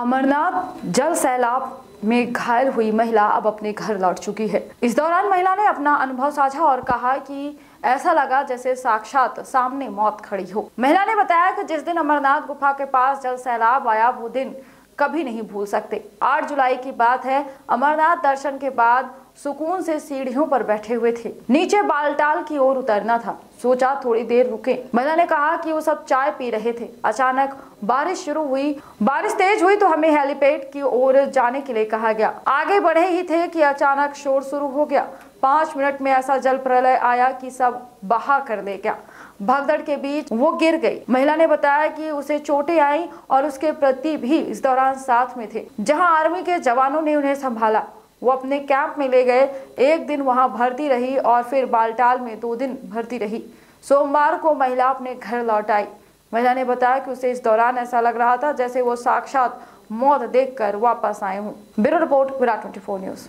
अमरनाथ जल सैलाब में घायल हुई महिला अब अपने घर लौट चुकी है। इस दौरान महिला ने अपना अनुभव साझा और कहा कि ऐसा लगा जैसे साक्षात सामने मौत खड़ी हो। महिला ने बताया कि जिस दिन अमरनाथ गुफा के पास जल सैलाब आया, वो दिन कभी नहीं भूल सकते। 8 जुलाई की बात है। अमरनाथ दर्शन के बाद सुकून से सीढ़ियों पर बैठे हुए थे। नीचे बालटाल की ओर उतरना था। सोचा थोड़ी देर रुके। महिला ने कहा कि वो सब चाय पी रहे थे। अचानक बारिश शुरू हुई। बारिश तेज हुई तो हमें हेलीपैड की ओर जाने के लिए कहा गया। आगे बढ़े ही थे कि अचानक शोर शुरू हो गया। पाँच मिनट में ऐसा जल प्रलय आया कि सब बहा कर ले गया। भगदड़ के बीच वो गिर गई। महिला ने बताया कि उसे चोटें आई और उसके प्रति भी इस दौरान साथ में थे, जहाँ आर्मी के जवानों ने उन्हें संभाला। वो अपने कैंप में ले गए। एक दिन वहाँ भर्ती रही और फिर बालटाल में दो दिन भर्ती रही। सोमवार को महिला अपने घर लौट आई। महिला ने बताया कि उसे इस दौरान ऐसा लग रहा था जैसे वो साक्षात मौत देखकर वापस आए हूँ। Bureau report, Virat twenty news.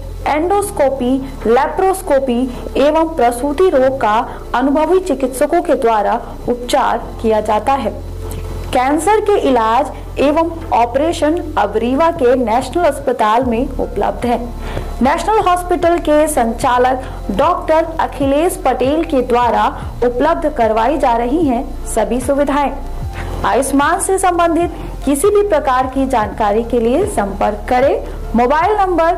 Endoscopy, laparoscopy एवं प्रसूति रोग का अनुभवी चिकित्सकों के द्वारा उपचार किया जाता है। कैंसर के इलाज एवं ऑपरेशन अब रीवा के नेशनल अस्पताल में उपलब्ध है। नेशनल हॉस्पिटल के संचालक डॉक्टर अखिलेश पटेल के द्वारा उपलब्ध करवाई जा रही हैं सभी सुविधाएँ। आयुष्मान से संबंधित किसी भी प्रकार की जानकारी के लिए संपर्क करें। मोबाइल नंबर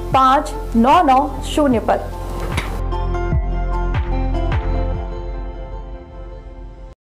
पाँच नौ नौ शून्य पर।